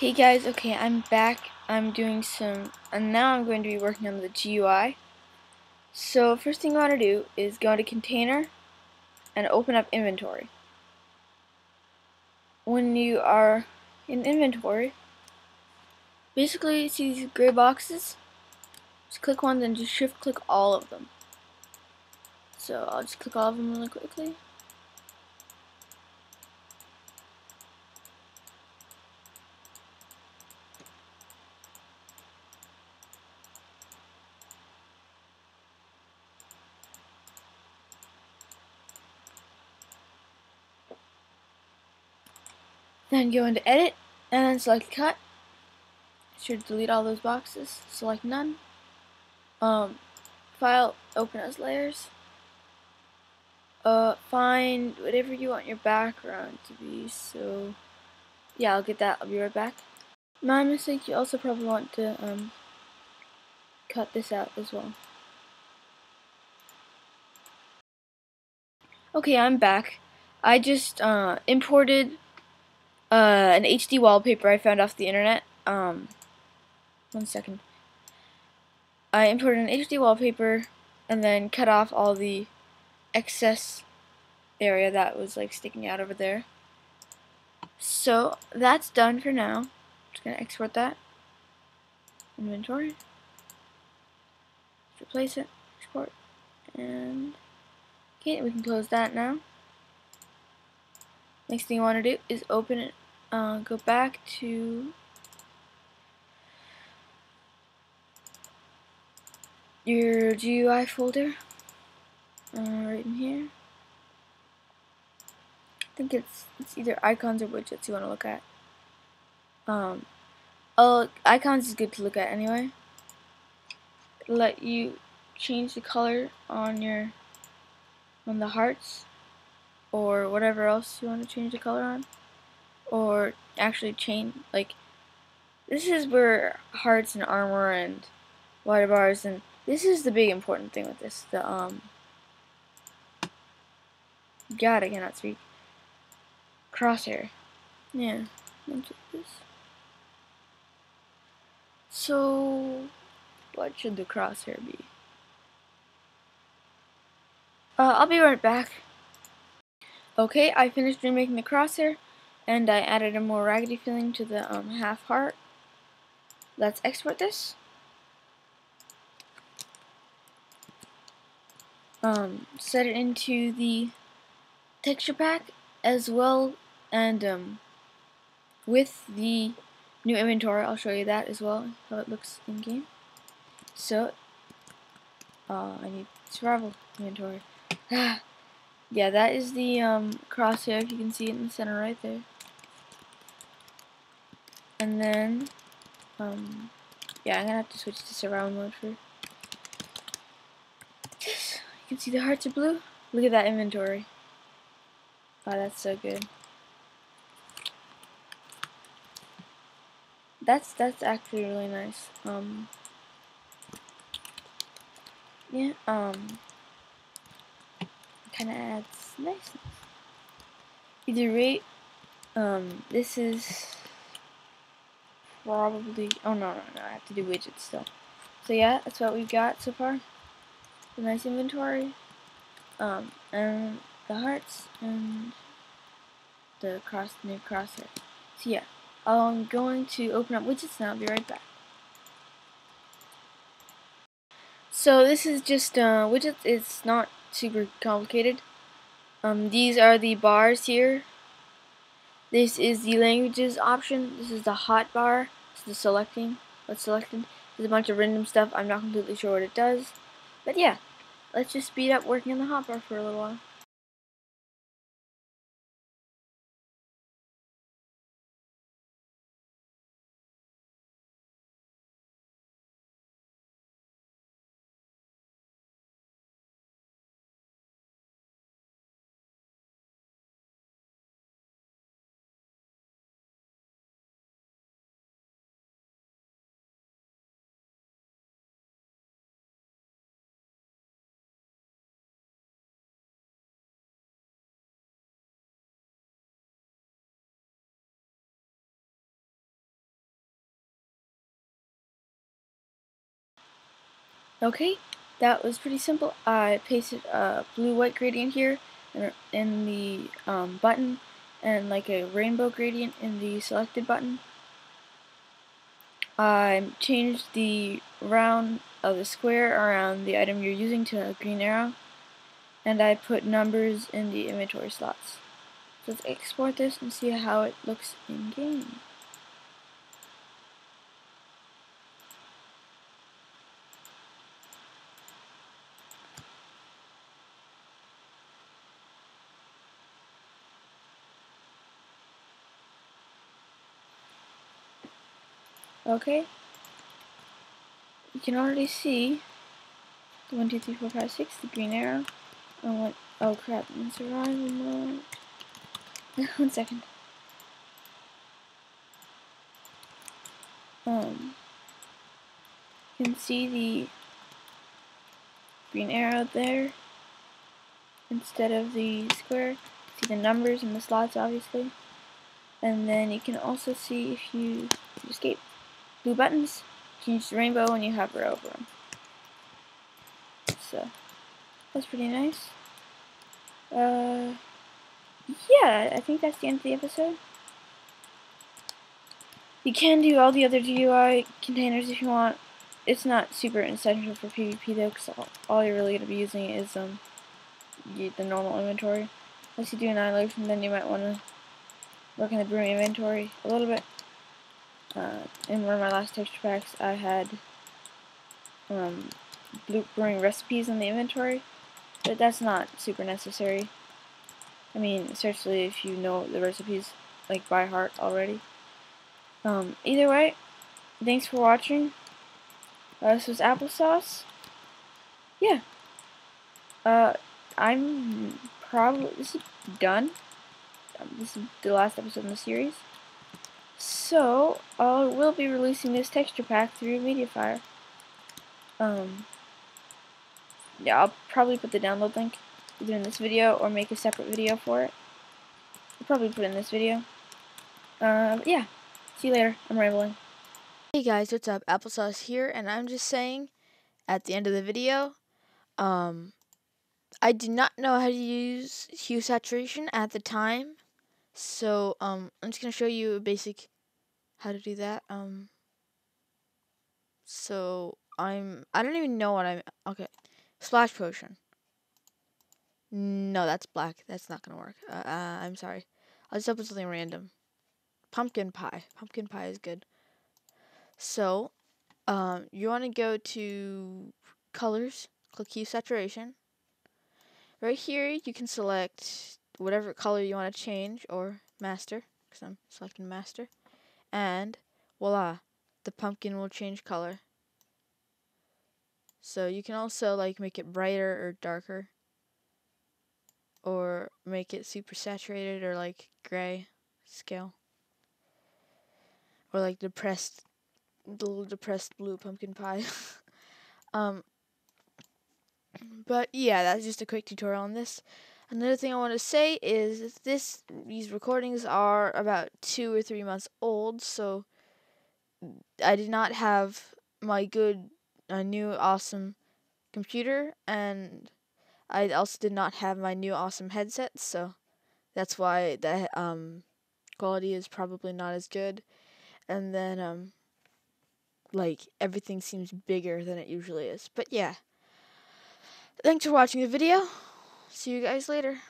Hey guys, okay, I'm back. I'm doing some, and now I'm going to be working on the GUI. So first thing I want to do is go into container and open up inventory. When you are in inventory, basically see these gray boxes, just click one, then just shift click all of them. So I'll just click all of them really quickly. Then go into edit and then select cut. Should delete all those boxes. Select none. Um, file, open as layers. Uh, find whatever you want your background to be. So, yeah, I'll get that. I'll be right back. My mistake, you also probably want to um, cut this out as well. Okay, I'm back. I just uh, imported uh, an HD wallpaper I found off the internet. Um, one second. I imported an HD wallpaper and then cut off all the excess area that was like sticking out over there. So that's done for now. I'm Just gonna export that. Inventory. Replace it. Export. And okay, we can close that now. Next thing you want to do is open it uh, go back to your GUI folder uh, right in here. I think it's it's either icons or widgets you want to look at. Um, oh, icons is good to look at anyway. let you change the color on your on the hearts or whatever else you want to change the color on or actually chain like this is where hearts and armor and water bars and this is the big important thing with this the um god I cannot speak. Crosshair. Yeah so what should the crosshair be? Uh, I'll be right back. Okay I finished remaking the crosshair and I added a more raggedy feeling to the um, half heart. Let's export this. Um, set it into the texture pack as well. And um, with the new inventory I'll show you that as well how it looks in game so uh, I need survival inventory. Yeah that is the um, crosshair. If you can see it in the center right there and then, um, yeah, I'm gonna have to switch to surround mode for this. You can see the hearts are blue. Look at that inventory. Oh, that's so good. That's that's actually really nice. Um, yeah. Um, kind of adds niceness. Either rate, um, this is probably, oh no, no, no, I have to do widgets still. So yeah, that's what we've got so far. The nice inventory, um, and the hearts, and the cross, new crosshair. So yeah, I'm going to open up widgets and I'll be right back. So this is just uh, widgets, it's not super complicated. Um, these are the bars here this is the languages option. This is the hotbar. This is the selecting. What's selected. There's a bunch of random stuff. I'm not completely sure what it does. But yeah, let's just speed up working on the hotbar for a little while. Okay, that was pretty simple. I pasted a blue-white gradient here in the um, button and like a rainbow gradient in the selected button. I changed the round of the square around the item you're using to a green arrow and I put numbers in the inventory slots. Let's export this and see how it looks in Okay. You can already see the 1, 2, 3, 4, 5, 6, the green arrow. Oh, what? Oh crap, in survival mode. One second. Um, you can see the green arrow there instead of the square. See the numbers and the slots, obviously. And then you can also see if you escape blue buttons, change the rainbow when you hover over them. So, that's pretty nice. Uh, yeah, I think that's the end of the episode. You can do all the other GUI containers if you want. It's not super essential for PvP though, because all, all, you're really going to be using is um the normal inventory. Unless you do an Annihilation, then you might want to work in the brewing inventory a little bit. Uh, in one of my last texture packs, I had um, brewing recipes in the inventory, but that's not super necessary. I mean, especially if you know the recipes like by heart already. Um, either way, thanks for watching. Uh, this was applesauce. Yeah. Uh, I'm probably this is done. Um, this is the last episode in the series. So, I will be releasing this texture pack through Mediafire. Um, yeah, I'll probably put the download link either in this video or make a separate video for it. I'll probably put in this video. Uh, yeah. See you later. I'm rambling. Hey guys, what's up? Applesauce here, and I'm just saying, at the end of the video, um, I did not know how to use hue saturation at the time, so, um, I'm just gonna show you a basic how to do that. Um, so, I'm, I don't even know what I'm, okay, splash potion. No, that's black. That's not gonna work. Uh, uh, I'm sorry. I'll just open something random. Pumpkin pie. Pumpkin pie is good. So, um, you want to go to colors, click hue saturation. Right here, you can select whatever color you want to change or master, because I'm selecting master. And voila, the pumpkin will change color. So you can also like make it brighter or darker. Or make it super saturated or like gray scale. Or like depressed little depressed blue pumpkin pie. Um but yeah that's just a quick tutorial on this another thing i want to say is this these recordings are about two or three months old so i did not have my good uh, new awesome computer and I also did not have my new awesome headset, so that's why the um, quality is probably not as good. And then, um, like, everything seems bigger than it usually is. But yeah. Thanks for watching the video. See you guys later.